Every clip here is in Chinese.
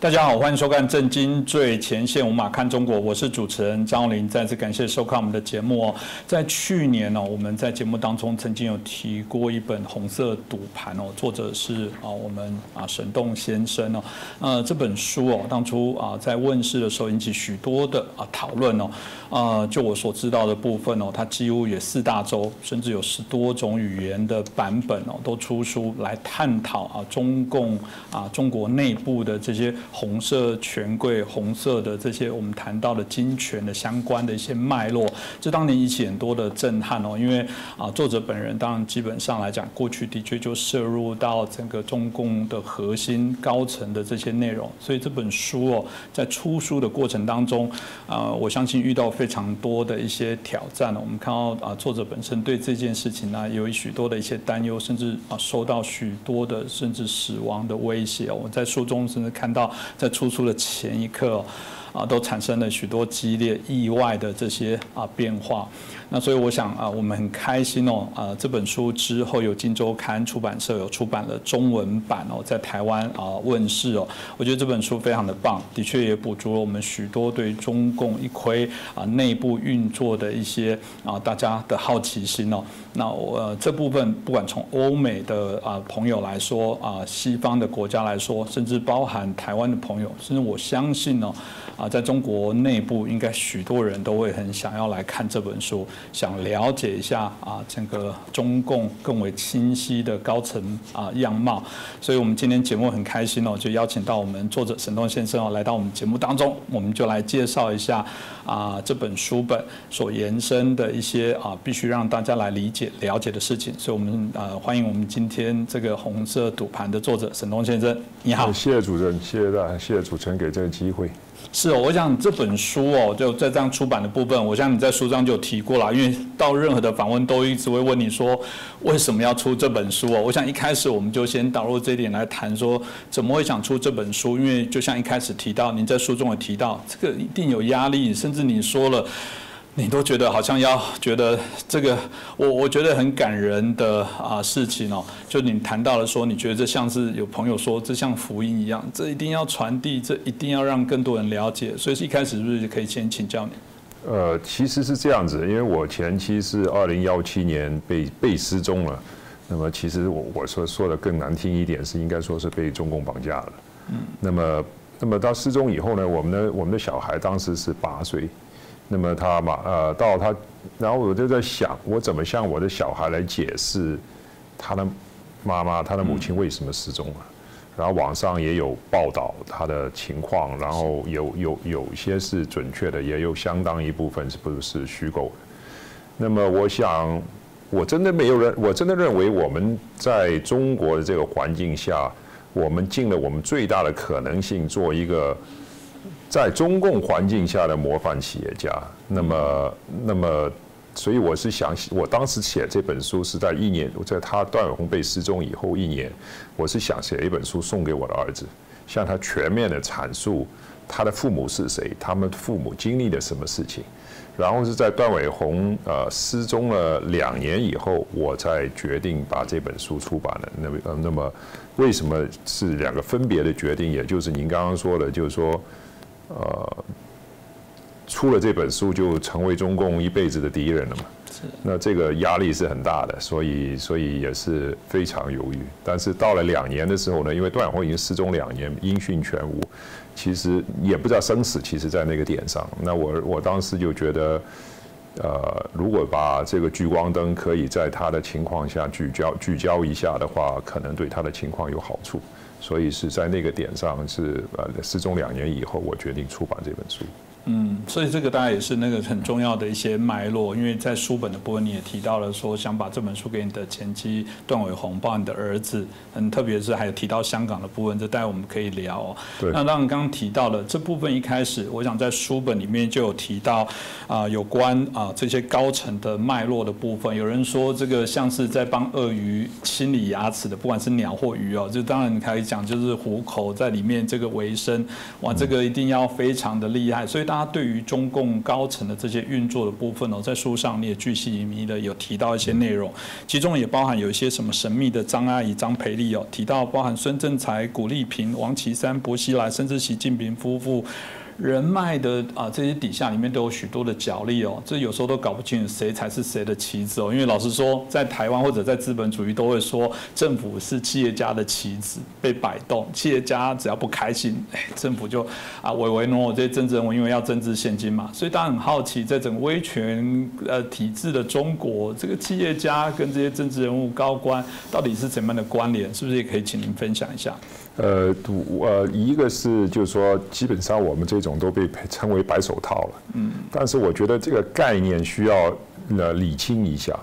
大家好，欢迎收看《震惊最前线》，我马看中国，我是主持人张荣林。再次感谢收看我们的节目哦。在去年呢，我们在节目当中曾经有提过一本《红色赌盘》哦，作者是啊我们啊沈栋先生哦。呃，这本书哦，当初啊在问世的时候引起许多的啊讨论哦。呃，就我所知道的部分哦，它几乎也四大洲，甚至有十多种语言的版本哦，都出书来探讨啊中共啊中国内部的这些。红色权贵、红色的这些我们谈到的金权的相关的一些脉络，这当年引起很多的震撼哦。因为啊，作者本人当然基本上来讲，过去的确就涉入到整个中共的核心高层的这些内容，所以这本书哦，在出书的过程当中，啊，我相信遇到非常多的一些挑战我们看到啊，作者本身对这件事情呢，有许多的一些担忧，甚至啊，受到许多的甚至死亡的威胁。我在书中甚至看到。在出书的前一刻，啊，都产生了许多激烈、意外的这些啊变化。那所以我想啊，我们很开心哦，啊，这本书之后有金周刊出版社有出版了中文版哦，在台湾啊问世哦。我觉得这本书非常的棒，的确也补足了我们许多对中共一窥啊内部运作的一些啊大家的好奇心哦。那我这部分不管从欧美的啊朋友来说啊，西方的国家来说，甚至包含台湾的朋友，甚至我相信哦。啊，在中国内部，应该许多人都会很想要来看这本书，想了解一下啊，整个中共更为清晰的高层啊样貌。所以，我们今天节目很开心哦，就邀请到我们作者沈东先生哦，来到我们节目当中，我们就来介绍一下啊这本书本所延伸的一些啊必须让大家来理解了解的事情。所以，我们呃欢迎我们今天这个红色赌盘的作者沈东先生，你好。谢谢主持人，谢谢大家，谢谢主持人给这个机会。是哦，我想这本书哦，就在这样出版的部分，我想你在书上就有提过了。因为到任何的访问都一直会问你说，为什么要出这本书哦？我想一开始我们就先导入这一点来谈，说怎么会想出这本书？因为就像一开始提到，您在书中也提到，这个一定有压力，甚至你说了。你都觉得好像要觉得这个，我我觉得很感人的啊事情哦，就你谈到了说，你觉得这像是有朋友说，这像福音一样，这一定要传递，这一定要让更多人了解。所以一开始是不是可以先请教你？呃，其实是这样子，因为我前妻是二零幺七年被被失踪了，那么其实我我说说的更难听一点，是应该说是被中共绑架了。嗯，那么那么到失踪以后呢，我们的我们的小孩当时是八岁。那么他嘛，呃，到他，然后我就在想，我怎么向我的小孩来解释他的妈妈、他的母亲为什么失踪了？然后网上也有报道他的情况，然后有有有些是准确的，也有相当一部分是不是虚构的。那么我想，我真的没有人，我真的认为我们在中国的这个环境下，我们尽了我们最大的可能性做一个。在中共环境下的模范企业家，那么，那么，所以我是想，我当时写这本书是在一年，在他段伟宏被失踪以后一年，我是想写一本书送给我的儿子，向他全面的阐述他的父母是谁，他们父母经历了什么事情，然后是在段伟宏呃失踪了两年以后，我才决定把这本书出版了。那么，那么为什么是两个分别的决定？也就是您刚刚说的，就是说。呃，出了这本书就成为中共一辈子的敌人了嘛？是。那这个压力是很大的，所以所以也是非常犹豫。但是到了两年的时候呢，因为段永红已经失踪两年，音讯全无，其实也不知道生死，其实在那个点上。那我我当时就觉得，呃，如果把这个聚光灯可以在他的情况下聚焦聚焦一下的话，可能对他的情况有好处。所以是在那个点上，是呃失踪两年以后，我决定出版这本书。嗯，所以这个大概也是那个很重要的一些脉络，因为在书本的部分你也提到了说，想把这本书给你的前妻段伟宏，包括你的儿子，很特别是还有提到香港的部分，这待会我们可以聊。对。那当然刚刚提到了这部分一开始，我想在书本里面就有提到啊，有关啊这些高层的脉络的部分。有人说这个像是在帮鳄鱼清理牙齿的，不管是鸟或鱼哦，就当然你可以讲就是虎口在里面这个维生，哇，这个一定要非常的厉害，所以。大家对于中共高层的这些运作的部分哦，在书上你也巨细靡的有提到一些内容，其中也包含有一些什么神秘的张阿姨张培丽哦，提到包含孙政才、古丽萍、王岐山、薄熙来，甚至习近平夫妇。人脉的啊，这些底下里面都有许多的角力哦，这有时候都搞不清楚谁才是谁的棋子哦。因为老实说，在台湾或者在资本主义都会说，政府是企业家的棋子，被摆动。企业家只要不开心，政府就啊唯唯诺诺。这些政治人物因为要政治现金嘛，所以大家很好奇，在整个威权呃体制的中国，这个企业家跟这些政治人物高官到底是怎么样的关联？是不是也可以请您分享一下？呃，呃，一个是就是说，基本上我们这种都被称为白手套了。嗯。但是我觉得这个概念需要呃理清一下。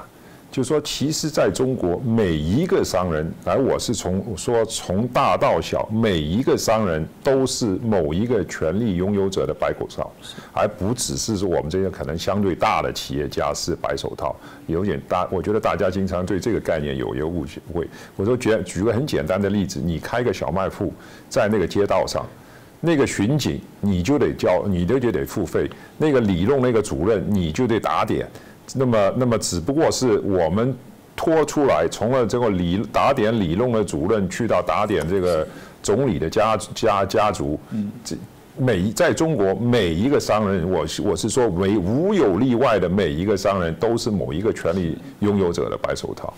就是说，其实在中国，每一个商人，来，我是从说从大到小，每一个商人都是某一个权力拥有者的白手套，而不只是说我们这些可能相对大的企业家是白手套。有点大，我觉得大家经常对这个概念有一个误会。我说举举个很简单的例子，你开个小卖铺，在那个街道上，那个巡警你就得交，你就就得付费；那个理弄那个主任你就得打点。那么，那么只不过是我们拖出来，从了这个理打点理论的主任，去到打点这个总理的家家家族，嗯，这每在中国每一个商人，我我是说，没无有例外的每一个商人都是某一个权利拥有者的白手套。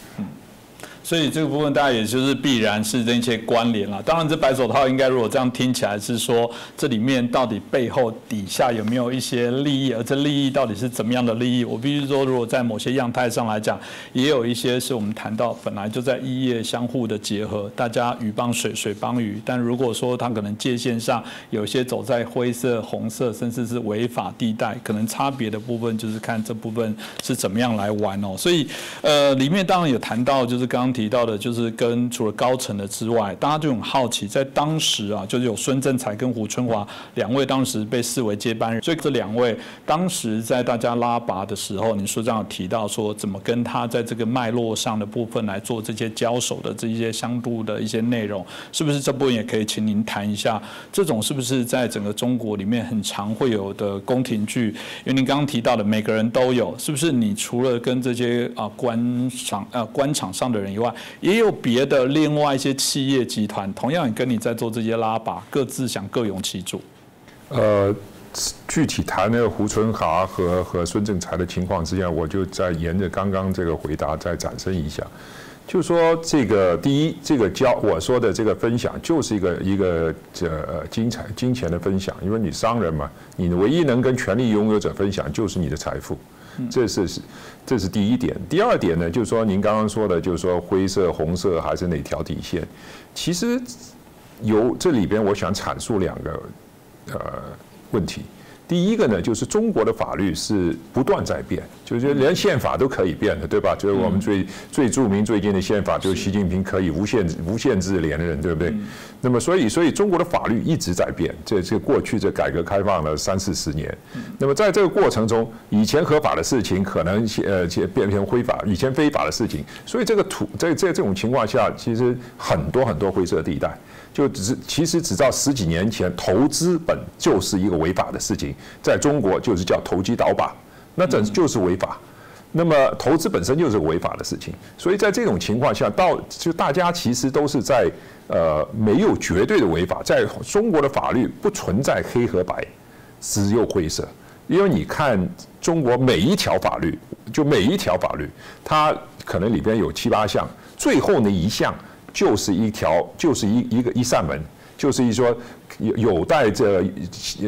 所以这个部分大家也就是必然是这些关联了。当然，这白手套应该如果这样听起来是说，这里面到底背后底下有没有一些利益，而这利益到底是怎么样的利益？我必须说，如果在某些样态上来讲，也有一些是我们谈到本来就在异业相互的结合，大家鱼帮水，水帮鱼。但如果说它可能界限上有些走在灰色、红色，甚至是违法地带，可能差别的部分就是看这部分是怎么样来玩哦。所以，呃，里面当然有谈到，就是刚刚。提到的就是跟除了高层的之外，大家就很好奇，在当时啊，就是有孙政才跟胡春华两位当时被视为接班人，所以这两位当时在大家拉拔的时候，你说这样提到说怎么跟他在这个脉络上的部分来做这些交手的这些相度的一些内容，是不是这部分也可以请您谈一下？这种是不是在整个中国里面很常会有的宫廷剧？因为您刚刚提到的每个人都有，是不是？你除了跟这些啊官场啊官场上的人以外，也有别的另外一些企业集团，同样也跟你在做这些拉拔，各自想各用其主。呃，具体谈那个胡春华和和孙正才的情况之下，我就再沿着刚刚这个回答再展示一下。就说这个第一，这个交我说的这个分享，就是一个一个这金财金钱的分享，因为你商人嘛，你唯一能跟权力拥有者分享，就是你的财富。这是，这是第一点。第二点呢，就是说您刚刚说的，就是说灰色、红色还是哪条底线？其实有这里边，我想阐述两个呃问题。第一个呢，就是中国的法律是不断在变，就是连宪法都可以变的，对吧？就是我们最最著名最近的宪法，就是习近平可以无限无限制连任，对不对？那么所以所以中国的法律一直在变，这这过去这改革开放了三四十年，那么在这个过程中，以前合法的事情可能呃变成非法，以前非法的事情，所以这个土在在这种情况下，其实很多很多灰色地带。就只是，其实只到十几年前，投资本就是一个违法的事情，在中国就是叫投机倒把，那这就是违法。那么投资本身就是违法的事情，所以在这种情况下，到就大家其实都是在呃没有绝对的违法，在中国的法律不存在黑和白，只有灰色。因为你看中国每一条法律，就每一条法律，它可能里边有七八项，最后那一项。就是一条，就是一一个一扇门，就是一说有有待这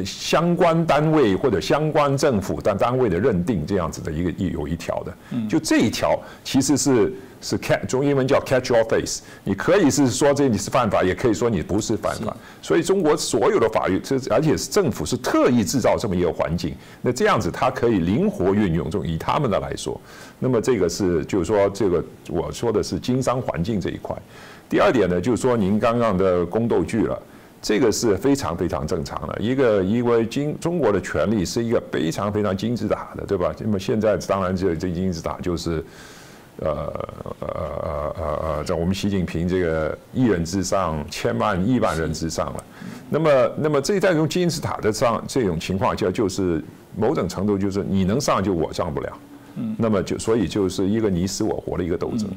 相关单位或者相关政府单单位的认定这样子的一个有一条的，就这一条其实是是 catch 中英文叫 catch your face，你可以是说这你是犯法，也可以说你不是犯法，所以中国所有的法律，这而且是政府是特意制造这么一个环境，那这样子它可以灵活运用，这种以他们的来说，那么这个是就是说这个我说的是经商环境这一块。第二点呢，就是说您刚刚的宫斗剧了，这个是非常非常正常的。一个因为金中国的权力是一个非常非常金字塔的，对吧？那么现在当然这这金字塔就是呃呃呃呃呃，在我们习近平这个一人之上，千万亿万人之上了。那么，那么这在用金字塔的上这种情况下，就是某种程度就是你能上就我上不了。嗯，那么就所以就是一个你死我活的一个斗争。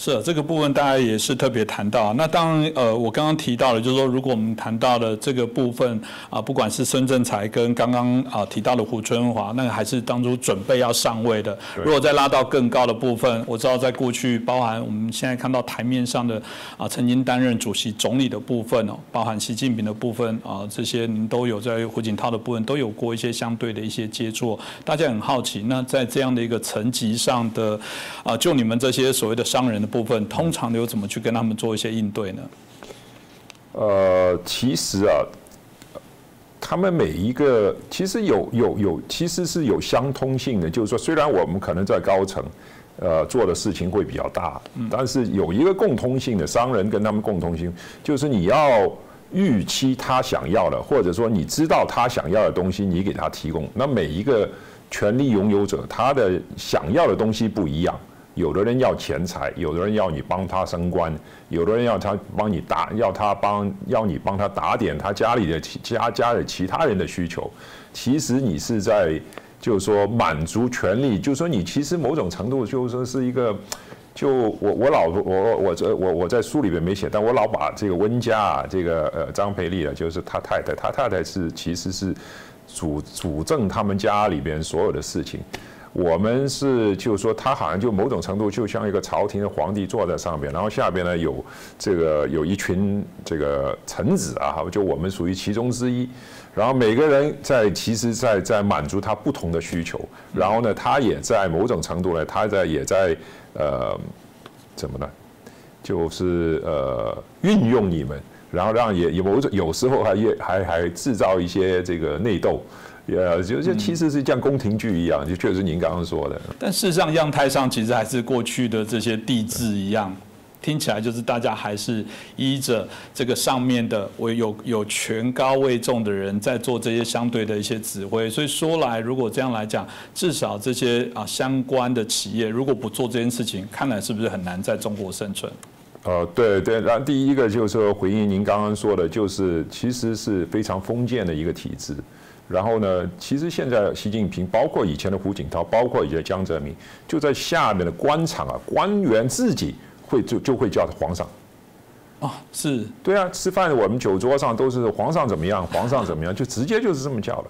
是这个部分，大家也是特别谈到。那当然，呃，我刚刚提到了，就是说，如果我们谈到的这个部分啊，不管是孙政才跟刚刚啊提到的胡春华，那个还是当初准备要上位的。如果再拉到更高的部分，我知道在过去，包含我们现在看到台面上的啊，曾经担任主席、总理的部分哦，包含习近平的部分啊，这些您都有在胡锦涛的部分都有过一些相对的一些接触。大家很好奇，那在这样的一个层级上的啊，就你们这些所谓的商人的。部分通常有怎么去跟他们做一些应对呢？呃，其实啊，他们每一个其实有有有，其实是有相通性的。就是说，虽然我们可能在高层，呃，做的事情会比较大，但是有一个共通性的商人跟他们共通性，就是你要预期他想要的，或者说你知道他想要的东西，你给他提供。那每一个权力拥有者，他的想要的东西不一样。有的人要钱财，有的人要你帮他升官，有的人要他帮你打，要他帮要你帮他打点他家里的家家的其他人的需求。其实你是在就是说满足权利，就是说你其实某种程度就是说是一个，就我我老我我这我我在书里边没写，但我老把这个温家啊，这个呃张培丽啊，就是他太太，他太太是其实是主主政他们家里边所有的事情。我们是，就是说，他好像就某种程度就像一个朝廷的皇帝坐在上面，然后下边呢有这个有一群这个臣子啊，就我们属于其中之一，然后每个人在其实，在在满足他不同的需求，然后呢，他也在某种程度呢，他在也在呃怎么呢，就是呃运用你们，然后让也有某种有时候还也还还制造一些这个内斗。呃，就就其实是像宫廷剧一样，就确实您刚刚说的。但事实上，样态上其实还是过去的这些帝制一样，听起来就是大家还是依着这个上面的，我有有权高位重的人在做这些相对的一些指挥。所以说来，如果这样来讲，至少这些啊相关的企业如果不做这件事情，看来是不是很难在中国生存？呃，对对，那第一个就是说回应您刚刚说的，就是其实是非常封建的一个体制。然后呢？其实现在习近平，包括以前的胡锦涛，包括以前江泽民，就在下面的官场啊，官员自己会就就会叫皇上。啊，是对啊，吃饭我们酒桌上都是皇上怎么样，皇上怎么样，就直接就是这么叫了。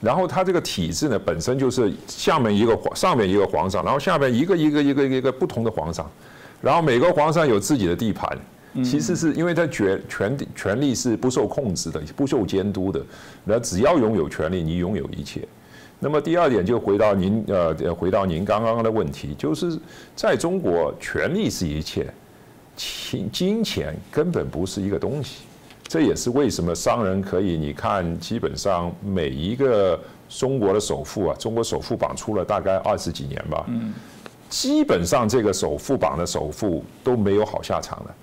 然后他这个体制呢，本身就是下面一个皇，上面一个皇上，然后下面一个一个一个一个不同的皇上，然后每个皇上有自己的地盘。其实是因为他权权权力是不受控制的，不受监督的。那只要拥有权力，你拥有一切。那么第二点就回到您呃，回到您刚刚的问题，就是在中国，权力是一切，金金钱根本不是一个东西。这也是为什么商人可以，你看，基本上每一个中国的首富啊，中国首富榜出了大概二十几年吧，基本上这个首富榜的首富都没有好下场的。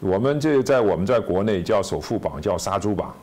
我们这在我们在国内叫首富榜，叫杀猪榜，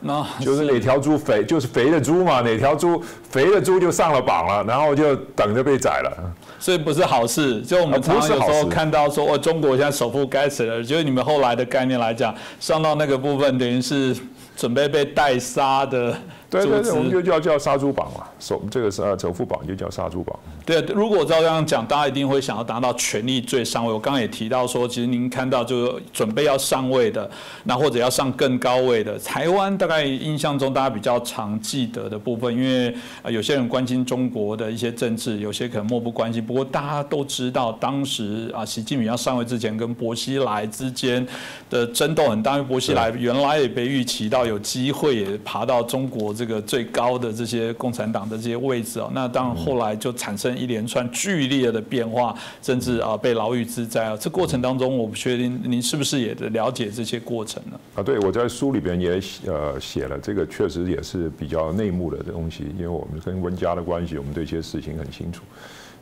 那就是哪条猪肥，就是肥的猪嘛，哪条猪肥的猪就上了榜了，然后就等着被宰了。所以不是好事。就我们常常有时候看到说，哦，中国现在首富该死了，就是你们后来的概念来讲，上到那个部分，等于是准备被代杀的。对对对，我们就叫叫杀猪榜嘛，首这个是呃首富榜就叫杀猪榜。对，如果照这样讲，大家一定会想要达到权力最上位。我刚刚也提到说，其实您看到就是准备要上位的，那或者要上更高位的，台湾大概印象中大家比较常记得的部分，因为有些人关心中国的一些政治，有些可能漠不关心。不过大家都知道，当时啊，习近平要上位之前，跟薄熙来之间的争斗很大，因为薄熙来原来也被预期到有机会也爬到中国。这个最高的这些共产党的这些位置哦，那当然后来就产生一连串剧烈的变化，甚至啊被牢狱之灾啊。这过程当中，我不确定您是不是也了解这些过程呢？啊，对，我在书里边也呃写了，这个确实也是比较内幕的东西，因为我们跟温家的关系，我们对一些事情很清楚。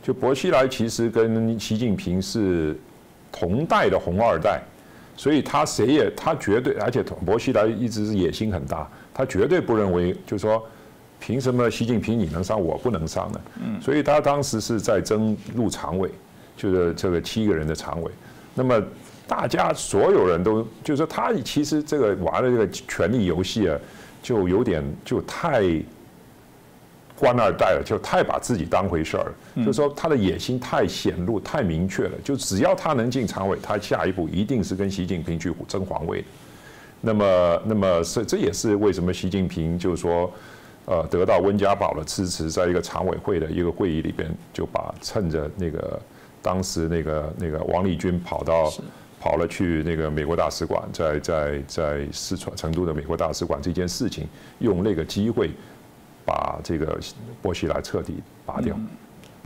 就薄熙来其实跟习近平是同代的红二代，所以他谁也他绝对，而且薄熙来一直是野心很大。他绝对不认为，就是说，凭什么习近平你能上，我不能上呢？嗯，所以他当时是在争入常委，就是这个七个人的常委。那么大家所有人都就是说，他其实这个玩的这个权力游戏啊，就有点就太官二代了，就太把自己当回事儿。就是说，他的野心太显露、太明确了。就只要他能进常委，他下一步一定是跟习近平去争皇位。那么，那么这这也是为什么习近平就是说。呃，得到温家宝的支持，在一个常委会的一个会议里边，就把趁着那个当时那个那个王立军跑到跑了去那个美国大使馆，在在在四川成都的美国大使馆这件事情，用那个机会把这个波西来彻底拔掉。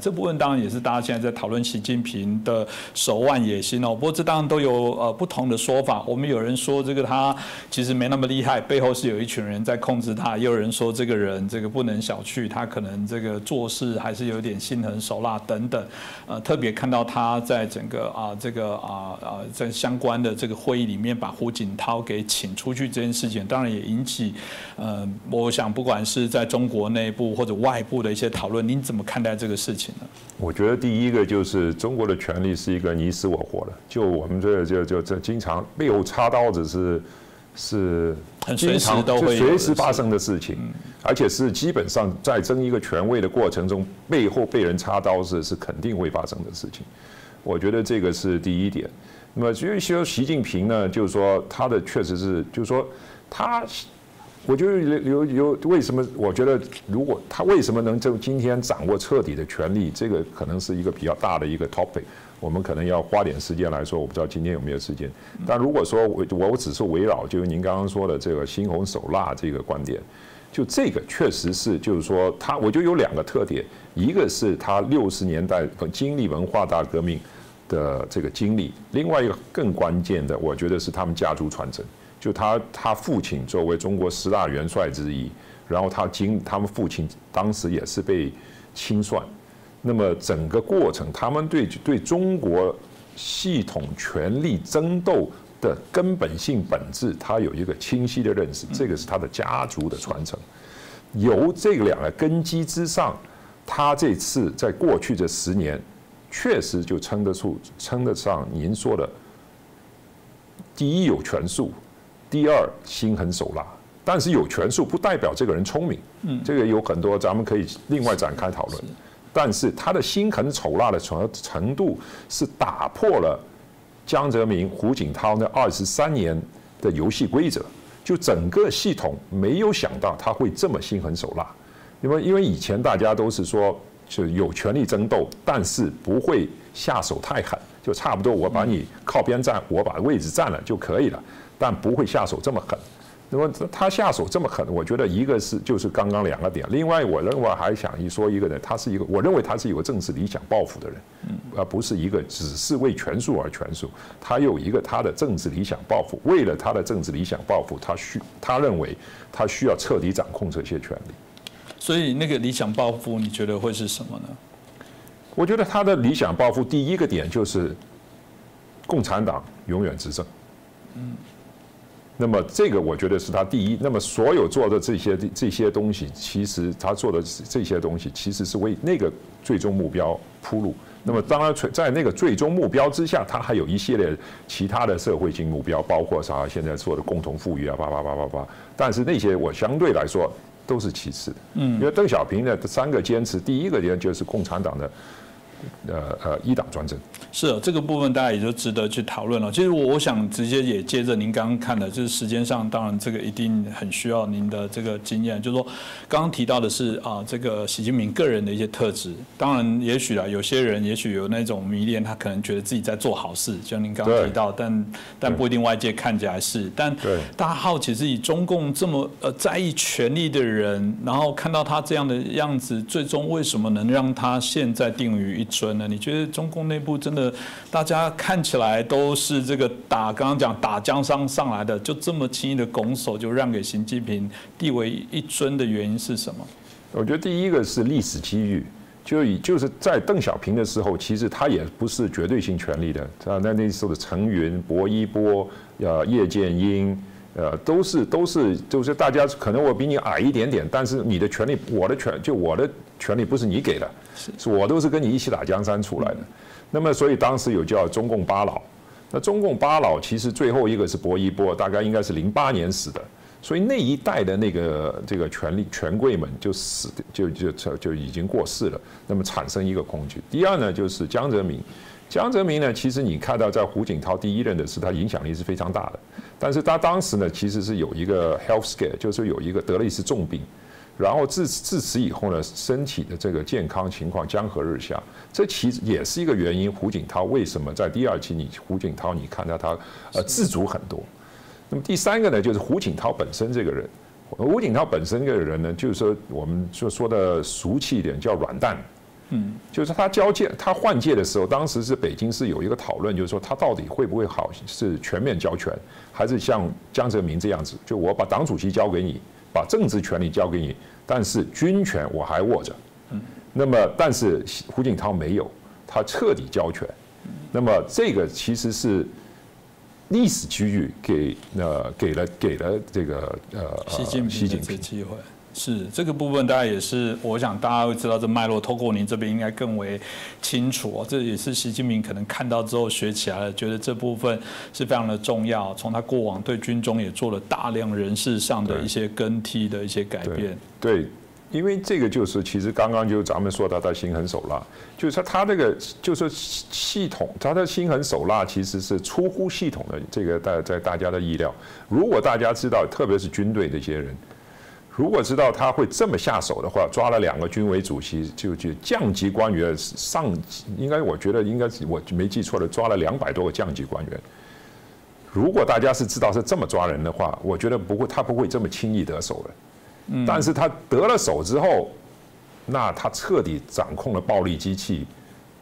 这部分当然也是大家现在在讨论习近平的手腕野心哦。不过这当然都有呃不同的说法。我们有人说这个他其实没那么厉害，背后是有一群人在控制他；也有人说这个人这个不能小觑，他可能这个做事还是有点心狠手辣等等。呃，特别看到他在整个啊这个啊啊在相关的这个会议里面把胡锦涛给请出去这件事情，当然也引起呃我想不管是在中国内部或者外部的一些讨论，您怎么看待这个事情？我觉得第一个就是中国的权力是一个你死我活的，就我们这就就这经常背后插刀子是是经常都会随时发生的事情，而且是基本上在争一个权位的过程中，背后被人插刀子是肯定会发生的事情。我觉得这个是第一点。那么至于说习近平呢，就是说他的确实是，就是说他。我觉得有有有为什么？我觉得如果他为什么能就今天掌握彻底的权力，这个可能是一个比较大的一个 topic。我们可能要花点时间来说。我不知道今天有没有时间。但如果说我我只是围绕就是您刚刚说的这个猩红手辣这个观点，就这个确实是就是说他，我就有两个特点，一个是他六十年代经历文化大革命的这个经历，另外一个更关键的，我觉得是他们家族传承。就他他父亲作为中国十大元帅之一，然后他经他们父亲当时也是被清算，那么整个过程，他们对对中国系统权力争斗的根本性本质，他有一个清晰的认识，这个是他的家族的传承。由这两个根基之上，他这次在过去这十年，确实就称得出称得上您说的，第一有权术。第二，心狠手辣，但是有权术不代表这个人聪明，嗯，这个有很多咱们可以另外展开讨论。但是他的心狠手辣的程程度是打破了江泽民、胡锦涛那二十三年的游戏规则，就整个系统没有想到他会这么心狠手辣。因为因为以前大家都是说就有权力争斗，但是不会下手太狠，就差不多我把你靠边站，我把位置占了就可以了。但不会下手这么狠，那么他下手这么狠，我觉得一个是就是刚刚两个点，另外我认为还想一说一个人，他是一个我认为他是有个政治理想抱负的人，而不是一个只是为权术而权术，他有一个他的政治理想抱负，为了他的政治理想抱负，他需他认为他需要彻底掌控这些权利。所以那个理想抱负，你觉得会是什么呢？我觉得他的理想抱负第一个点就是共产党永远执政。嗯。那么这个我觉得是他第一。那么所有做的这些这些东西，其实他做的这些东西，其实是为那个最终目标铺路。那么当然，在那个最终目标之下，他还有一系列其他的社会性目标，包括啥现在说的共同富裕啊，叭叭叭叭叭。但是那些我相对来说都是其次的。嗯。因为邓小平的三个坚持，第一个坚就是共产党的。呃呃，一党专政是这个部分，大家也就值得去讨论了。其实我我想直接也接着您刚刚看的，就是时间上，当然这个一定很需要您的这个经验。就是说，刚刚提到的是啊，这个习近平个人的一些特质。当然，也许啊，有些人也许有那种迷恋，他可能觉得自己在做好事，像您刚刚提到，但但不一定外界看起来是。但大家好奇是以中共这么呃在意权力的人，然后看到他这样的样子，最终为什么能让他现在定于一？尊呢？你觉得中共内部真的大家看起来都是这个打刚刚讲打江山上来的，就这么轻易的拱手就让给习近平地位一尊的原因是什么？我觉得第一个是历史机遇，就以就是在邓小平的时候，其实他也不是绝对性权力的，啊，那那时候的陈云、薄一波、呃叶剑英，呃，都是都是就是大家可能我比你矮一点点，但是你的权力，我的权就我的权利不是你给的。是我都是跟你一起打江山出来的。那么所以当时有叫中共八老，那中共八老其实最后一个是薄一波，大概应该是零八年死的。所以那一代的那个这个权力权贵们就死就就就就已经过世了，那么产生一个恐惧。第二呢，就是江泽民，江泽民呢，其实你看到在胡锦涛第一任的时候，他影响力是非常大的，但是他当时呢，其实是有一个 health scare，就是有一个得了一次重病，然后自自此以后呢，身体的这个健康情况江河日下，这其实也是一个原因。胡锦涛为什么在第二期你胡锦涛你看到他呃自主很多？那么第三个呢，就是胡锦涛本身这个人。胡锦涛本身这个人呢，就是说我们就说的俗气一点，叫软蛋。嗯，就是他交界，他换届的时候，当时是北京市有一个讨论，就是说他到底会不会好，是全面交权，还是像江泽民这样子，就我把党主席交给你，把政治权利交给你，但是军权我还握着。嗯，那么但是胡锦涛没有，他彻底交权。那么这个其实是。历史机遇给呃给了给了这个呃习近平这机会是这个部分，大家也是我想大家会知道这脉络，透过您这边应该更为清楚。这也是习近平可能看到之后学起来了，觉得这部分是非常的重要。从他过往对军中也做了大量人事上的一些更替的一些改变。对。因为这个就是，其实刚刚就咱们说到他的心狠手辣，就是他他这个就是系统，他的心狠手辣其实是出乎系统的这个在在大家的意料。如果大家知道，特别是军队这些人，如果知道他会这么下手的话，抓了两个军委主席，就就降级官员上，应该我觉得应该是我没记错的，抓了两百多个降级官员。如果大家是知道是这么抓人的话，我觉得不会，他不会这么轻易得手的。但是他得了手之后，那他彻底掌控了暴力机器。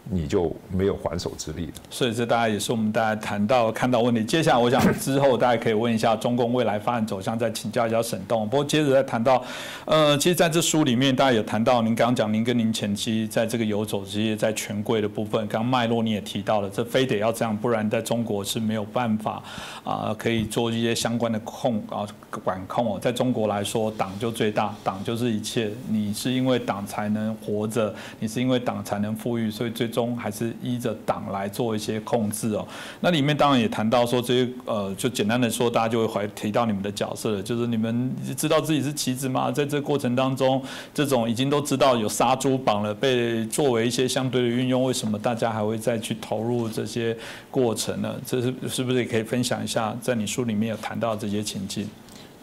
你就没有还手之力了。所以这大家也是我们大家谈到看到问题。接下来我想之后大家可以问一下中共未来发展走向，再请教一下沈栋。不过接着再谈到，呃，其实在这书里面大家有谈到，您刚刚讲您跟您前妻在这个游走之夜，在权贵的部分，刚脉络你也提到了，这非得要这样，不然在中国是没有办法啊，可以做一些相关的控啊管控哦。在中国来说，党就最大，党就是一切，你是因为党才能活着，你是因为党才能富裕，所以最终还是依着党来做一些控制哦。那里面当然也谈到说，这些呃，就简单的说，大家就会怀提到你们的角色了，就是你们知道自己是棋子吗？在这过程当中，这种已经都知道有杀猪绑了，被作为一些相对的运用，为什么大家还会再去投入这些过程呢？这是是不是也可以分享一下，在你书里面有谈到这些情境？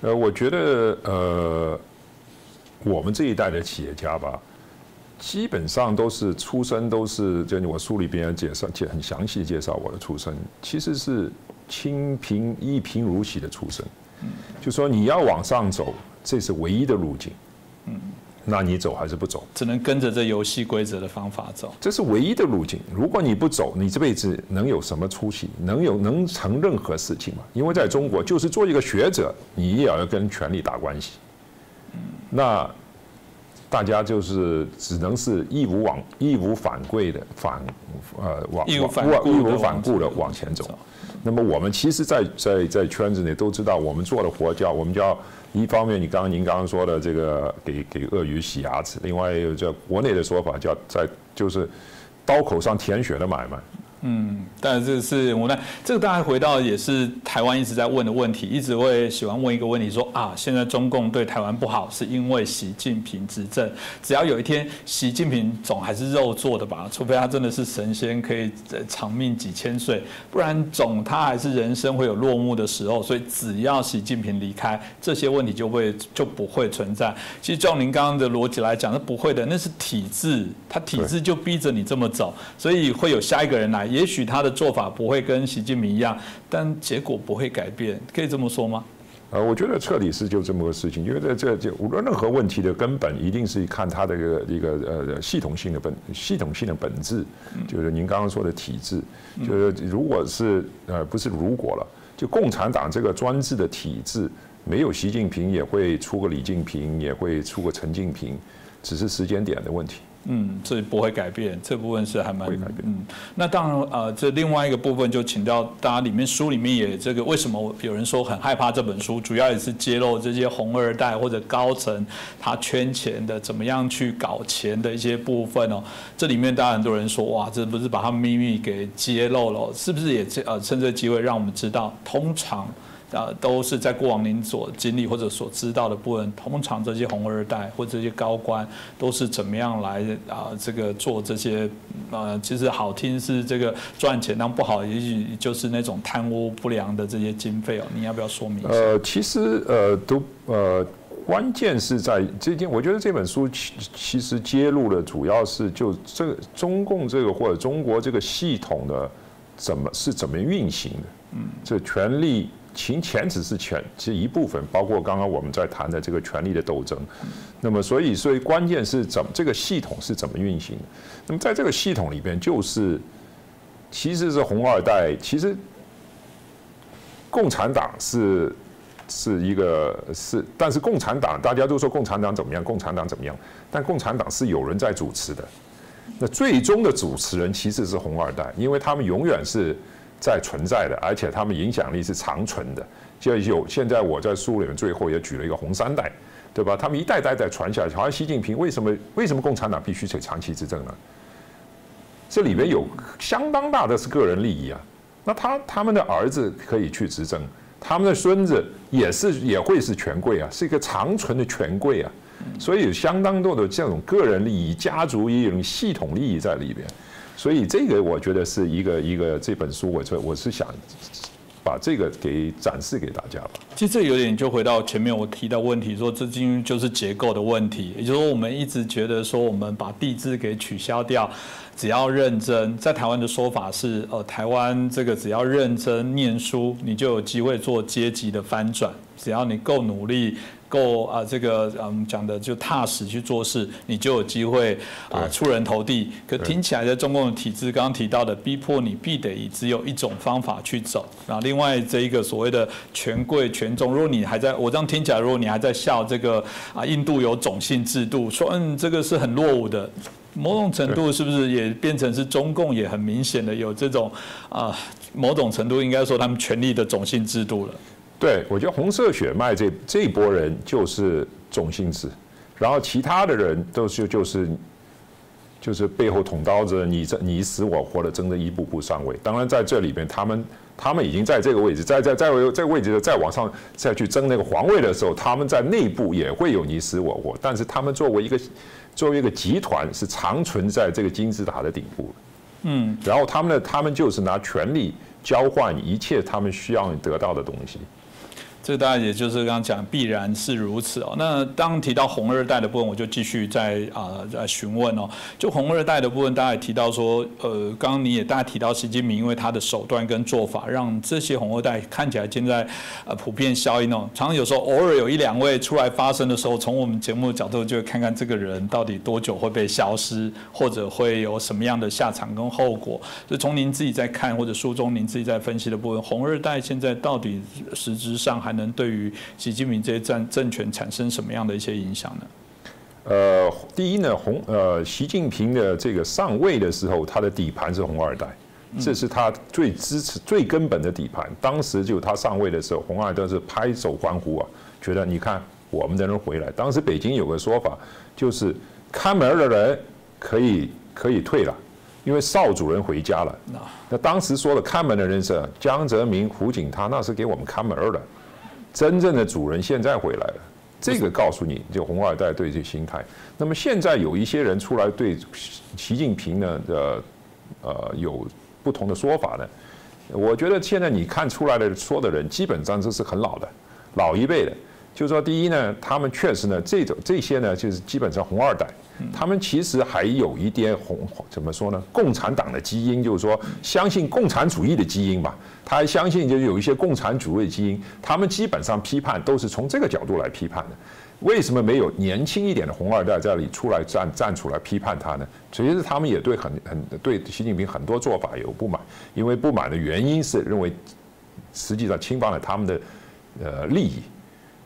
呃，我觉得呃，我们这一代的企业家吧。基本上都是出身都是，就我书里边介绍介很详细介绍我的出身，其实是清贫一贫如洗的出身。就说你要往上走，这是唯一的路径。嗯，那你走还是不走？只能跟着这游戏规则的方法走。这是唯一的路径。如果你不走，你这辈子能有什么出息？能有能成任何事情吗？因为在中国，就是做一个学者，你也要跟权力打关系。嗯，那。大家就是只能是义无往义无反顾的反呃往义无反顾的往前走。那么我们其实，在在在圈子内都知道，我们做的活叫我们叫一方面，你刚刚您刚刚说的这个给给鳄鱼洗牙齿，另外有叫国内的说法叫在就是刀口上舔血的买卖。嗯，但这是无奈。这个大家回到也是台湾一直在问的问题，一直会喜欢问一个问题，说啊，现在中共对台湾不好，是因为习近平执政。只要有一天习近平总还是肉做的吧，除非他真的是神仙，可以长命几千岁，不然总他还是人生会有落幕的时候。所以只要习近平离开，这些问题就会就不会存在。其实照您刚刚的逻辑来讲，那不会的，那是体制，他体制就逼着你这么走，所以会有下一个人来。也许他的做法不会跟习近平一样，但结果不会改变，可以这么说吗？呃，我觉得彻底是就这么个事情，因为在这这无论任何问题的根本，一定是看它的一个一个呃系统性的本系统性的本质，就是您刚刚说的体制，就是如果是呃不是如果了，就共产党这个专制的体制，没有习近平也会出个李近平，也会出个陈近平，只是时间点的问题。嗯，这不会改变，这部分是还蛮会改变。嗯，那当然，呃，这另外一个部分就请教大家，里面书里面也这个，为什么有人说很害怕这本书？主要也是揭露这些红二代或者高层他圈钱的，怎么样去搞钱的一些部分哦。这里面当然很多人说，哇，这不是把他秘密给揭露了，是不是也这呃趁这个机会让我们知道，通常。啊，都是在过往您所经历或者所知道的部分。通常这些红二代或这些高官都是怎么样来啊？这个做这些呃，其实好听是这个赚钱，但不好也许就是那种贪污不良的这些经费哦。你要不要说明一下？呃，其实呃都呃，关键是在这件，我觉得这本书其其实揭露了，主要是就这个中共这个或者中国这个系统的怎么是怎么运行的？嗯，这权力。钱钱只是权，其实一部分，包括刚刚我们在谈的这个权力的斗争。那么，所以，所以关键是怎么这个系统是怎么运行？那么，在这个系统里边，就是其实是红二代，其实共产党是是一个是，但是共产党大家都说共产党怎么样，共产党怎么样？但共产党是有人在主持的，那最终的主持人其实是红二代，因为他们永远是。在存在的，而且他们影响力是长存的。就有现在我在书里面最后也举了一个红三代，对吧？他们一代代在传下去。好像习近平为什么为什么共产党必须得长期执政呢？这里面有相当大的是个人利益啊。那他他们的儿子可以去执政，他们的孙子也是也会是权贵啊，是一个长存的权贵啊。所以有相当多的这种个人利益、家族一种系统利益在里边。所以这个我觉得是一个一个这本书，我这我是想把这个给展示给大家吧。其实这有点就回到前面我提到问题，说这因就是结构的问题，也就是说我们一直觉得说我们把地质给取消掉，只要认真，在台湾的说法是，呃，台湾这个只要认真念书，你就有机会做阶级的翻转，只要你够努力。够啊，这个嗯讲的就踏实去做事，你就有机会啊出人头地。可听起来在中共的体制，刚刚提到的逼迫你必得以只有一种方法去走。然后另外这一个所谓的权贵权重，如果你还在我这样听起来，如果你还在笑这个啊印度有种姓制度，说嗯这个是很落伍的，某种程度是不是也变成是中共也很明显的有这种啊某种程度应该说他们权力的种姓制度了。对，我觉得红色血脉这这一波人就是种姓制，然后其他的人都是就是就是背后捅刀子，你这你死我活的争着一步步上位。当然在这里边，他们他们已经在这个位置，在在在这个位置的再往上再去争那个皇位的时候，他们在内部也会有你死我活。但是他们作为一个作为一个集团，是长存在这个金字塔的顶部。嗯，然后他们呢他们就是拿权力交换一切他们需要得到的东西。这大概也就是刚刚讲，必然是如此哦。那当提到红二代的部分，我就继续在啊在询问哦。就红二代的部分，大家也提到说，呃，刚刚你也大家提到习近平，因为他的手段跟做法，让这些红二代看起来现在呃普遍效应哦。常常有时候偶尔有一两位出来发声的时候，从我们节目的角度，就会看看这个人到底多久会被消失，或者会有什么样的下场跟后果。所以从您自己在看或者书中您自己在分析的部分，红二代现在到底实质上还能对于习近平这些政政权产生什么样的一些影响呢？呃，第一呢，红呃，习近平的这个上位的时候，他的底盘是红二代，这是他最支持、最根本的底盘。当时就他上位的时候，红二代是拍手欢呼啊，觉得你看我们的人回来。当时北京有个说法，就是看门的人可以可以退了。因为少主人回家了，那当时说的看门的人是江泽民、胡锦涛，那是给我们看门的。真正的主人现在回来了，这个告诉你就红二代对这心态。那么现在有一些人出来对习近平呢呃呃有不同的说法呢，我觉得现在你看出来的说的人基本上都是很老的，老一辈的。就是说，第一呢，他们确实呢，这种这些呢，就是基本上红二代，他们其实还有一点红，怎么说呢？共产党的基因，就是说相信共产主义的基因吧。他还相信就是有一些共产主义基因，他们基本上批判都是从这个角度来批判的。为什么没有年轻一点的红二代在这里出来站站出来批判他呢？其实他们也对很很对习近平很多做法有不满，因为不满的原因是认为实际上侵犯了他们的呃利益。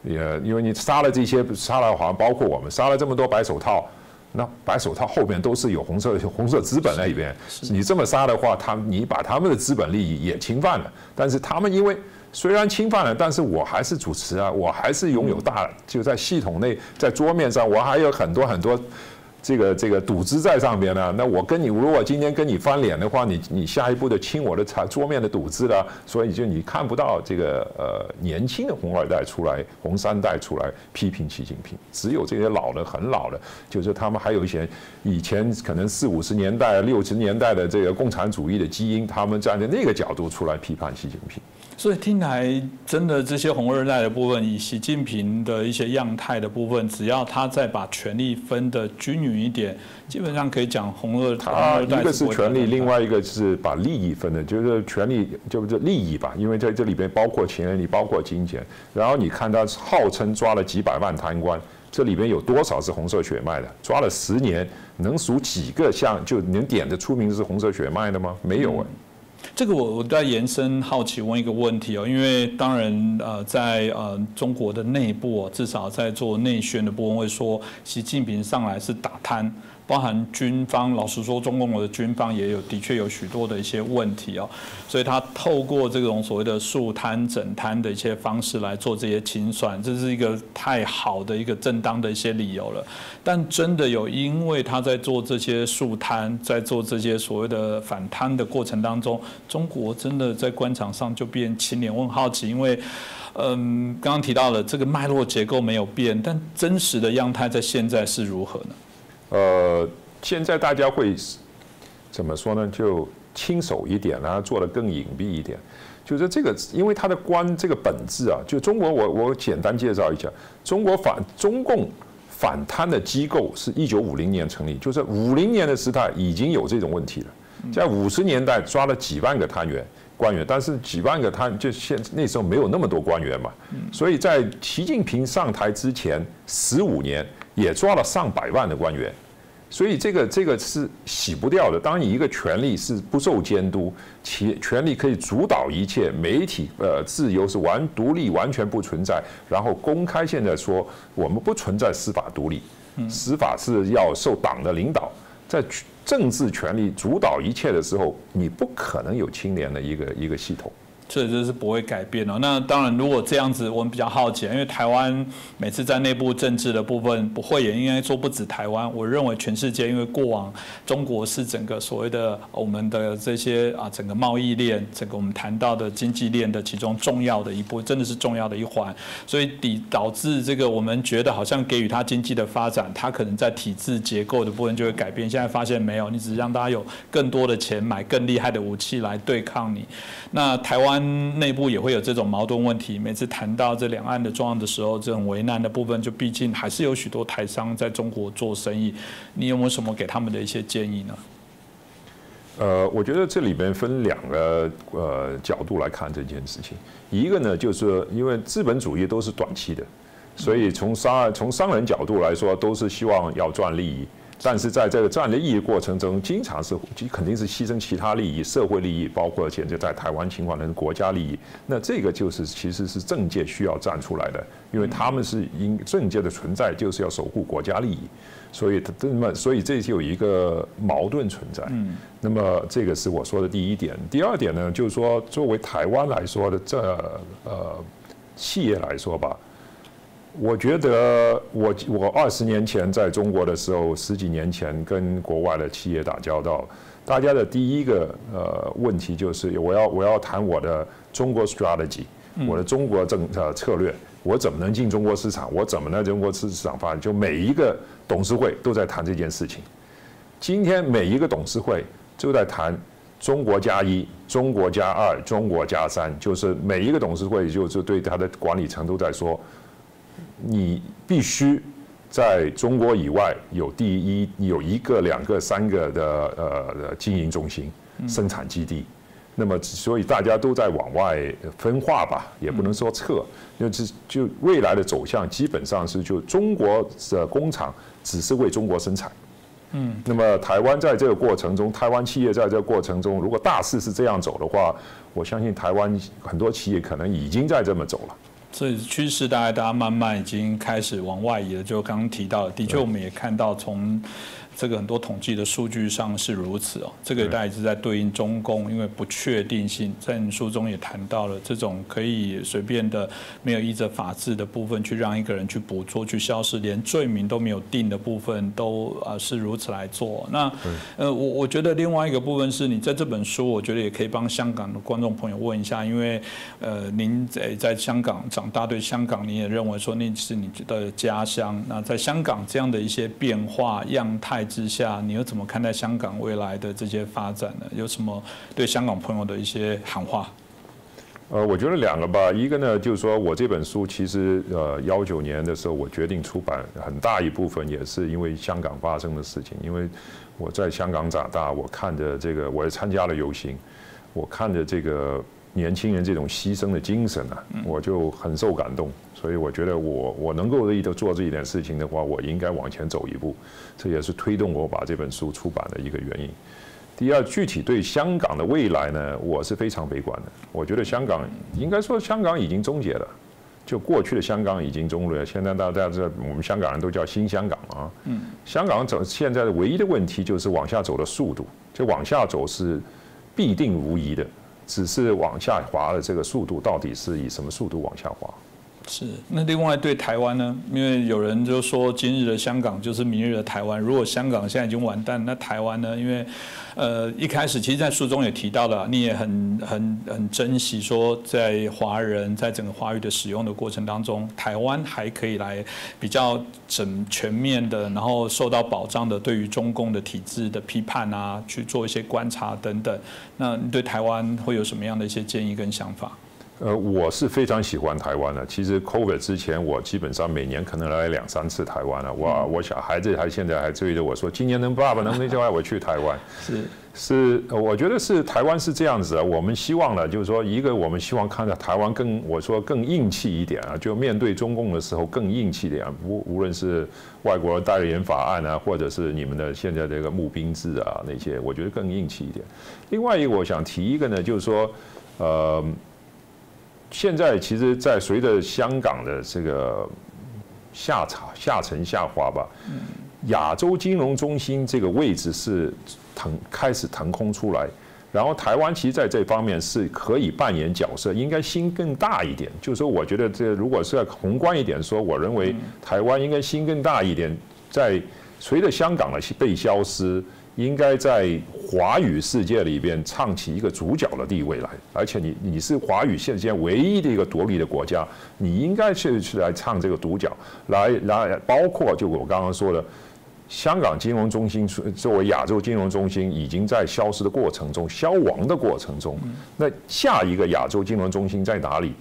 也因为你杀了这些，杀了好像包括我们杀了这么多白手套，那白手套后面都是有红色 红色资本在里边。你这么杀的话，他你把他们的资本利益也侵犯了。但是他们因为虽然侵犯了，但是我还是主持啊，我还是拥有大，就在系统内，在桌面上，我还有很多很多。这个这个赌资在上边呢，那我跟你如果今天跟你翻脸的话，你你下一步的清我的茶桌面的赌资了，所以就你看不到这个呃年轻的红二代出来，红三代出来批评习近平，只有这些老的很老的，就是他们还有一些以前可能四五十年代、六十年代的这个共产主义的基因，他们站在那个角度出来批判习近平。所以听来，真的这些红二代的部分，以习近平的一些样态的部分，只要他再把权力分的均匀一点，基本上可以讲红二他一个是权力，另外一个是把利益分的，就是权力就是利益吧，因为在这里边包括钱，你包括金钱。然后你看他号称抓了几百万贪官，这里边有多少是红色血脉的？抓了十年，能数几个像就能点得出名是红色血脉的吗？没有啊。这个我我在延伸好奇问一个问题哦，因为当然呃在呃中国的内部，至少在做内宣的部分会说，习近平上来是打贪。包含军方，老实说，中共的军方也有的确有许多的一些问题哦，所以他透过这种所谓的肃贪整贪的一些方式来做这些清算，这是一个太好的一个正当的一些理由了。但真的有因为他在做这些肃贪，在做这些所谓的反贪的过程当中，中国真的在官场上就变青年？我很好奇，因为嗯，刚刚提到了这个脉络结构没有变，但真实的样态在现在是如何呢？呃，现在大家会怎么说呢？就轻手一点，然后做的更隐蔽一点。就是这个，因为它的官这个本质啊，就中国，我我简单介绍一下，中国反中共反贪的机构是一九五零年成立，就是五零年的时代已经有这种问题了。在五十年代抓了几万个贪员官员，但是几万个贪就现那时候没有那么多官员嘛，所以在习近平上台之前十五年也抓了上百万的官员。所以这个这个是洗不掉的。当你一个权力是不受监督，其权力可以主导一切，媒体呃自由是完独立完全不存在，然后公开现在说我们不存在司法独立，司法是要受党的领导，在政治权力主导一切的时候，你不可能有清廉的一个一个系统。这这是不会改变的。那当然，如果这样子，我们比较好奇，因为台湾每次在内部政治的部分，不会也应该说不止台湾。我认为全世界，因为过往中国是整个所谓的我们的这些啊，整个贸易链，整个我们谈到的经济链的其中重要的一步，真的是重要的一环。所以抵导致这个我们觉得好像给予它经济的发展，它可能在体制结构的部分就会改变。现在发现没有，你只是让大家有更多的钱买更厉害的武器来对抗你。那台湾。内部也会有这种矛盾问题。每次谈到这两岸的状况的时候，这种为难的部分，就毕竟还是有许多台商在中国做生意。你有没有什么给他们的一些建议呢？呃，我觉得这里边分两个呃角度来看这件事情。一个呢，就是因为资本主义都是短期的，所以从商从商人角度来说，都是希望要赚利益。但是在这个战略意义过程中，经常是肯定是牺牲其他利益、社会利益，包括现在在台湾情况的国家利益。那这个就是其实是政界需要站出来的，因为他们是因政界的存在就是要守护国家利益，所以他那么所以这就有一个矛盾存在。那么这个是我说的第一点。第二点呢，就是说作为台湾来说的这呃企业来说吧。我觉得我我二十年前在中国的时候，十几年前跟国外的企业打交道，大家的第一个呃问题就是我要我要谈我的中国 strategy，我的中国政呃策略，我怎么能进中国市场，我怎么能中国市场发展，就每一个董事会都在谈这件事情。今天每一个董事会就在谈中国加一、中国加二、中国加三，就是每一个董事会就是对他的管理层都在说。你必须在中国以外有第一有一个、两个、三个的呃经营中心、生产基地。那么，所以大家都在往外分化吧，也不能说撤，就是就未来的走向基本上是就中国的工厂只是为中国生产。嗯。那么，台湾在这个过程中，台湾企业在这个过程中，如果大势是这样走的话，我相信台湾很多企业可能已经在这么走了。所以趋势大概大家慢慢已经开始往外移了。就刚刚提到，的确我们也看到从。这个很多统计的数据上是如此哦，这个大概一直在对应中共，因为不确定性，在书中也谈到了这种可以随便的没有依着法治的部分去让一个人去捕捉、去消失，连罪名都没有定的部分都啊是如此来做。那呃，我我觉得另外一个部分是你在这本书，我觉得也可以帮香港的观众朋友问一下，因为呃，您在在香港长大，对香港你也认为说那是你的家乡。那在香港这样的一些变化样态。之下，你又怎么看待香港未来的这些发展呢？有什么对香港朋友的一些喊话？呃，我觉得两个吧，一个呢，就是说我这本书其实呃幺九年的时候我决定出版，很大一部分也是因为香港发生的事情，因为我在香港长大，我看着这个，我也参加了游行，我看着这个年轻人这种牺牲的精神啊，我就很受感动。所以我觉得我我能够意的做这一点事情的话，我应该往前走一步，这也是推动我把这本书出版的一个原因。第二，具体对香港的未来呢，我是非常悲观的。我觉得香港应该说香港已经终结了，就过去的香港已经终结了。现在大家知道，我们香港人都叫新香港啊。嗯。香港走现在的唯一的问题就是往下走的速度，就往下走是必定无疑的，只是往下滑的这个速度到底是以什么速度往下滑？是，那另外对台湾呢？因为有人就说今日的香港就是明日的台湾。如果香港现在已经完蛋，那台湾呢？因为，呃，一开始其实，在书中也提到了，你也很很很珍惜说，在华人在整个华语的使用的过程当中，台湾还可以来比较整全面的，然后受到保障的，对于中共的体制的批判啊，去做一些观察等等。那你对台湾会有什么样的一些建议跟想法？呃，我是非常喜欢台湾的。其实 COVID 之前，我基本上每年可能来两三次台湾了。我我小孩子还现在还追着我说，今年能爸爸能不能叫我去台湾？是是，我觉得是台湾是这样子啊。我们希望呢，就是说，一个我们希望看到台湾更我说更硬气一点啊，就面对中共的时候更硬气点。无无论是外国代理人法案啊，或者是你们的现在这个募兵制啊那些，我觉得更硬气一点。另外一个我想提一个呢，就是说，呃。现在其实，在随着香港的这个下差下沉下滑吧，亚洲金融中心这个位置是腾开始腾空出来，然后台湾其实在这方面是可以扮演角色，应该心更大一点。就是说，我觉得这如果是要宏观一点说，我认为台湾应该心更大一点，在随着香港的被消失。应该在华语世界里边唱起一个主角的地位来，而且你你是华语现在唯一的一个独立的国家，你应该去去来唱这个独角，来来包括就我刚刚说的，香港金融中心作为亚洲金融中心已经在消失的过程中消亡的过程中，那下一个亚洲金融中心在哪里？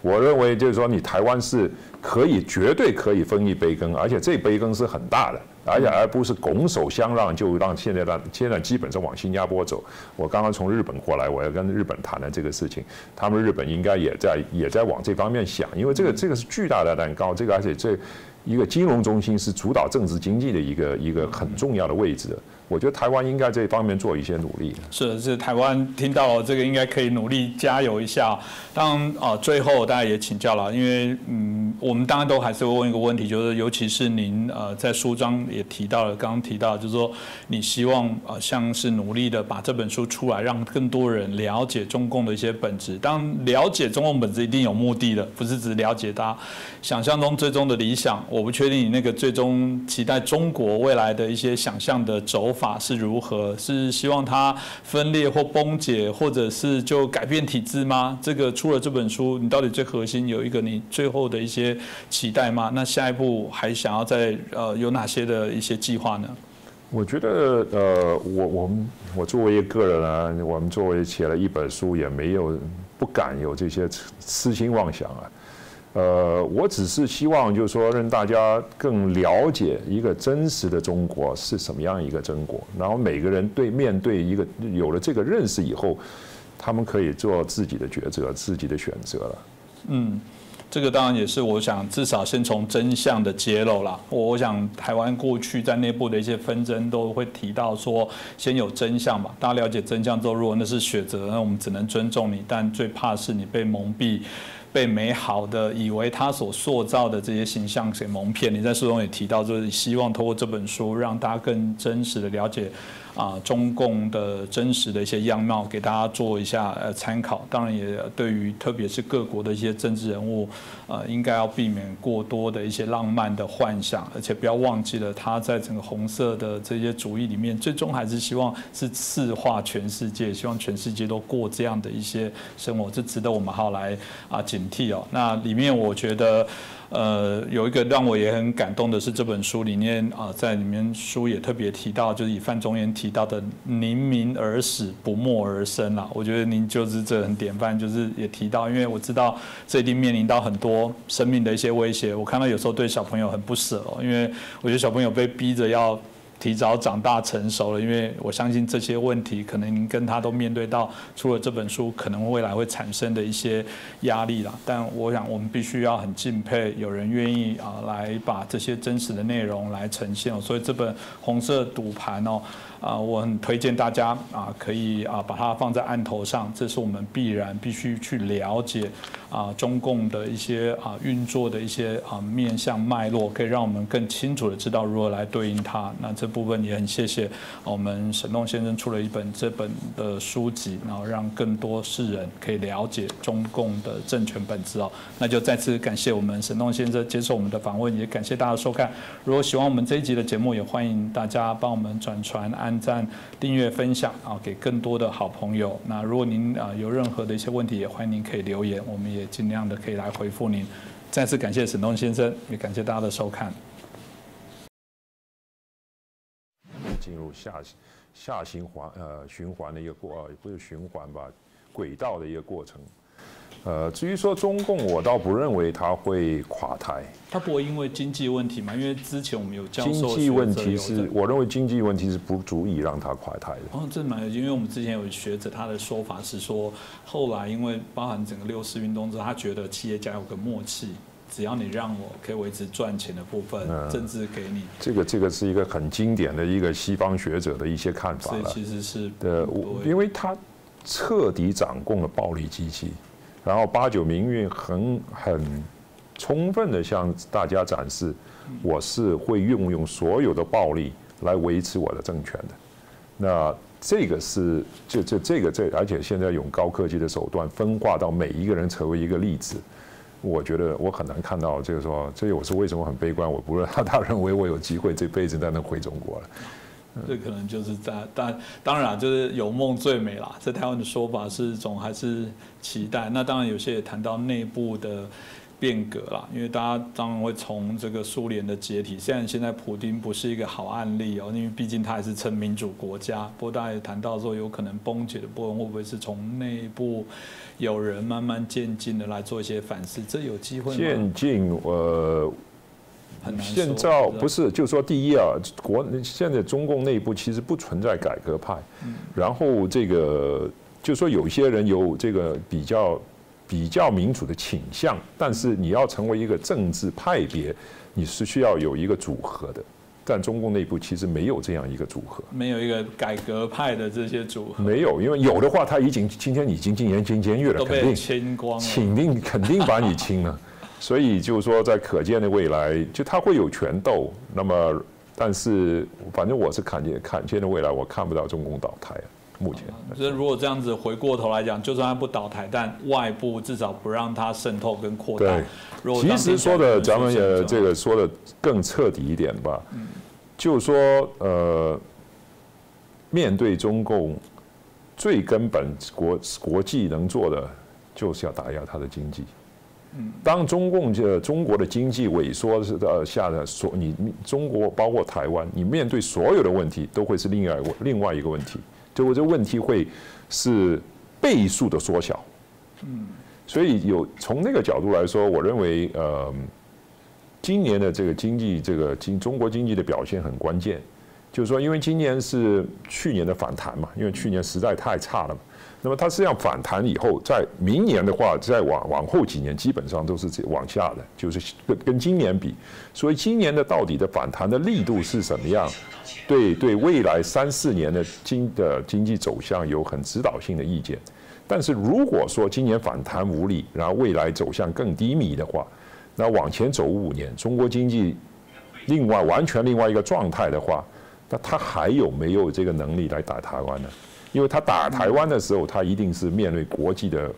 我认为就是说，你台湾是可以绝对可以分一杯羹，而且这杯羹是很大的。而且而不是拱手相让，就让现在让现在基本上往新加坡走。我刚刚从日本过来，我要跟日本谈的这个事情，他们日本应该也在也在往这方面想，因为这个这个是巨大的蛋糕，这个而且这一个金融中心是主导政治经济的一个一个很重要的位置。我觉得台湾应该这方面做一些努力。是是，台湾听到这个应该可以努力加油一下。当啊，最后大家也请教了，因为嗯，我们当然都还是会问一个问题，就是尤其是您呃在书章也提到了，刚刚提到就是说你希望啊像是努力的把这本书出来，让更多人了解中共的一些本质。当了解中共本质一定有目的的，不是只了解它想象中最终的理想。我不确定你那个最终期待中国未来的一些想象的走。法是如何？是希望它分裂或崩解，或者是就改变体制吗？这个出了这本书，你到底最核心有一个你最后的一些期待吗？那下一步还想要在呃有哪些的一些计划呢？我觉得呃，我我们我作为一个人啊，我们作为写了一本书，也没有不敢有这些痴心妄想啊。呃，我只是希望，就是说，让大家更了解一个真实的中国是什么样一个中国。然后每个人对面对一个有了这个认识以后，他们可以做自己的抉择、自己的选择了。嗯，这个当然也是我想，至少先从真相的揭露啦。我我想，台湾过去在内部的一些纷争都会提到说，先有真相吧。大家了解真相之后，如果那是选择，那我们只能尊重你。但最怕是你被蒙蔽。被美好的以为他所塑造的这些形象给蒙骗。你在书中也提到，就是希望通过这本书让大家更真实的了解。啊，中共的真实的一些样貌，给大家做一下呃参考。当然，也对于特别是各国的一些政治人物，呃，应该要避免过多的一些浪漫的幻想，而且不要忘记了他在整个红色的这些主义里面，最终还是希望是赤化全世界，希望全世界都过这样的一些生活，这值得我们好来啊警惕哦。那里面我觉得。呃，有一个让我也很感动的是这本书里面啊，在里面书也特别提到，就是以范仲淹提到的“宁鸣而死，不默而生”啦。我觉得您就是这很典范，就是也提到，因为我知道这一定面临到很多生命的一些威胁。我看到有时候对小朋友很不舍哦，因为我觉得小朋友被逼着要。提早长大成熟了，因为我相信这些问题可能您跟他都面对到，除了这本书可能未来会产生的一些压力啦。但我想我们必须要很敬佩有人愿意啊来把这些真实的内容来呈现哦。所以这本红色赌盘哦。啊，我很推荐大家啊，可以啊把它放在案头上，这是我们必然必须去了解啊中共的一些啊运作的一些啊面向脉络，可以让我们更清楚的知道如何来对应它。那这部分也很谢谢我们沈栋先生出了一本这本的书籍，然后让更多世人可以了解中共的政权本质哦。那就再次感谢我们沈栋先生接受我们的访问，也感谢大家收看。如果喜欢我们这一集的节目，也欢迎大家帮我们转传按。赞、订阅、分享啊，给更多的好朋友。那如果您啊有任何的一些问题，也欢迎您可以留言，我们也尽量的可以来回复您。再次感谢沈东先生，也感谢大家的收看。进入下下循环呃循环的一个过，不是循环吧，轨道的一个过程。呃，至于说中共，我倒不认为他会垮台。他不会因为经济问题嘛？因为之前我们有教授经济问题是，我认为经济问题是不足以让他垮台的。哦，这蛮有，因为我们之前有学者他的说法是说，后来因为包含整个六四运动之后，他觉得企业家有个默契，只要你让我可以维持赚钱的部分，政治给你。这个这个是一个很经典的一个西方学者的一些看法了。其实是的，我因为他彻底掌控了暴力机器。然后八九民运很很充分的向大家展示，我是会运用所有的暴力来维持我的政权的。那这个是就就这个这，而且现在用高科技的手段分化到每一个人成为一个例子。我觉得我很难看到，就是说，这我是为什么很悲观？我不认他认为我有机会这辈子才能回中国了。这可能就是在，但当然就是有梦最美啦。在台湾的说法是一种还是期待。那当然有些也谈到内部的变革啦，因为大家当然会从这个苏联的解体，虽然现在普京不是一个好案例哦，因为毕竟他还是称民主国家。不过大家也谈到说，有可能崩解的部分会不会是从内部有人慢慢渐进的来做一些反思？这有机会吗？渐进，呃。现在不是，就是说，第一啊，国现在中共内部其实不存在改革派，然后这个就说有些人有这个比较比较民主的倾向，但是你要成为一个政治派别，你是需要有一个组合的，但中共内部其实没有这样一个组合，没有一个改革派的这些组合，没有，因为有的话，他已经今天已经进严进监狱了，肯定清光，肯定肯定把你 清了。所以就是说，在可见的未来，就他会有权斗。那么，但是反正我是看见看见的未来，我看不到中共倒台。目前，就是如果这样子回过头来讲，就算他不倒台，但外部至少不让它渗透跟扩大。对，其实说的咱们也这个说的更彻底一点吧。嗯。就是说，呃，面对中共，最根本国国际能做的，就是要打压他的经济。当中共这中国的经济萎缩是的下的所你中国包括台湾，你面对所有的问题都会是另外另外一个问题，就我这问题会是倍数的缩小。嗯，所以有从那个角度来说，我认为呃，今年的这个经济这个经中国经济的表现很关键。就是说，因为今年是去年的反弹嘛，因为去年实在太差了嘛。那么它实际上反弹以后，在明年的话，再往往后几年基本上都是往下的，就是跟跟今年比。所以今年的到底的反弹的力度是什么样？对对，未来三四年的经的经济走向有很指导性的意见。但是如果说今年反弹无力，然后未来走向更低迷的话，那往前走五年，中国经济另外完全另外一个状态的话，那它还有没有这个能力来打台湾呢？因为他打台湾的时候，他一定是面对国际的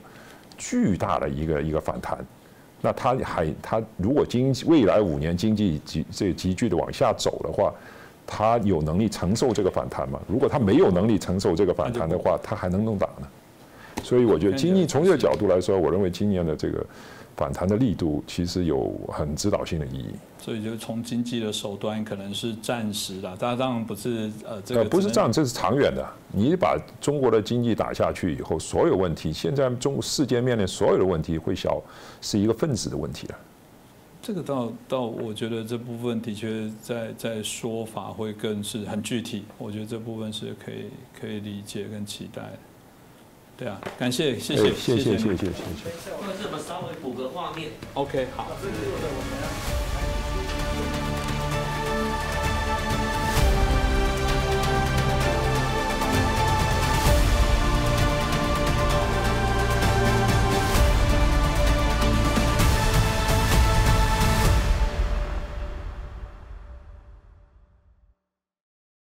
巨大的一个一个反弹。那他还他如果经济未来五年经济急这急剧的往下走的话，他有能力承受这个反弹吗？如果他没有能力承受这个反弹的话，他还能能打呢？所以我觉得经济从这个角度来说，我认为今年的这个。反弹的力度其实有很指导性的意义，所以就从经济的手段可能是暂时的，当然不是呃这个不是这样，这是长远的。你把中国的经济打下去以后，所有问题，现在中世界面临所有的问题会小，是一个分子的问题了。这个倒倒，我觉得这部分的确在在说法会更是很具体，我觉得这部分是可以可以理解跟期待。对啊，感谢，谢谢，谢谢，谢谢，谢谢。或者是我们稍微补个画面。OK，好。